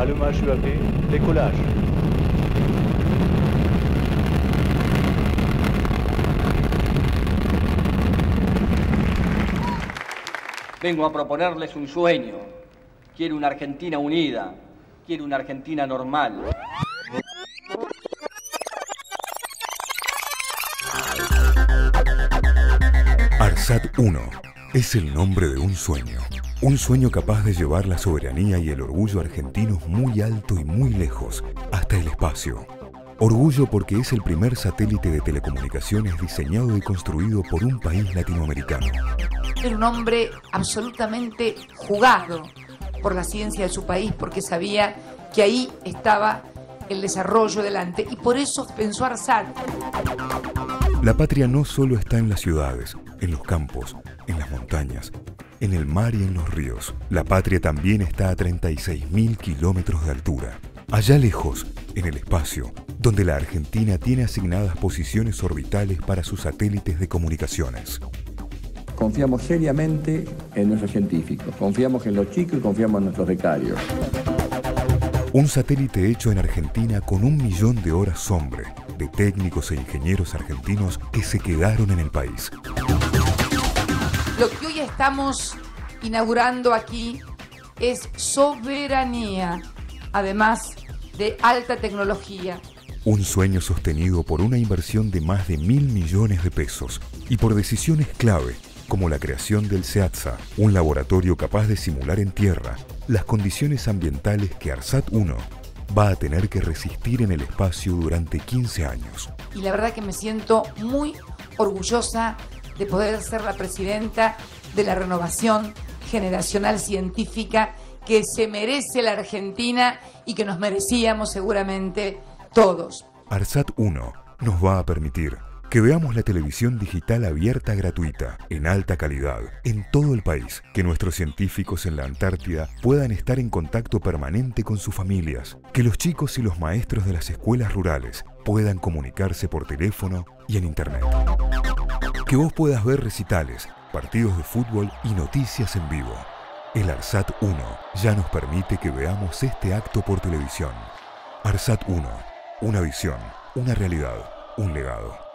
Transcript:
Allumage UAP, décollage. Vengo a proponerles un sueño. Quiero una Argentina unida. Quiero una Argentina normal. ARSAT 1 es el nombre de un sueño. Un sueño capaz de llevar la soberanía y el orgullo argentinos muy alto y muy lejos, hasta el espacio. Orgullo porque es el primer satélite de telecomunicaciones diseñado y construido por un país latinoamericano. Era un hombre absolutamente jugado por la ciencia de su país porque sabía que ahí estaba el desarrollo delante y por eso pensó Arsat. La patria no solo está en las ciudades, en los campos, en las montañas, en el mar y en los ríos. La patria también está a 36.000 kilómetros de altura. Allá lejos, en el espacio, donde la Argentina tiene asignadas posiciones orbitales para sus satélites de comunicaciones. Confiamos seriamente en nuestros científicos, confiamos en los chicos y confiamos en nuestros becarios. Un satélite hecho en Argentina con un millón de horas hombre de técnicos e ingenieros argentinos que se quedaron en el país. Lo que hoy estamos inaugurando aquí es soberanía, además de alta tecnología. Un sueño sostenido por una inversión de más de mil millones de pesos y por decisiones clave como la creación del SEATSA, un laboratorio capaz de simular en tierra las condiciones ambientales que ARSAT-1 va a tener que resistir en el espacio durante 15 años. Y la verdad que me siento muy orgullosa de poder ser la presidenta de la renovación generacional científica que se merece la Argentina y que nos merecíamos seguramente todos. ARSAT 1 nos va a permitir que veamos la televisión digital abierta gratuita, en alta calidad, en todo el país. Que nuestros científicos en la Antártida puedan estar en contacto permanente con sus familias. Que los chicos y los maestros de las escuelas rurales puedan comunicarse por teléfono y en Internet. Que vos puedas ver recitales, partidos de fútbol y noticias en vivo. El ARSAT 1 ya nos permite que veamos este acto por televisión. ARSAT 1. Una visión, una realidad, un legado.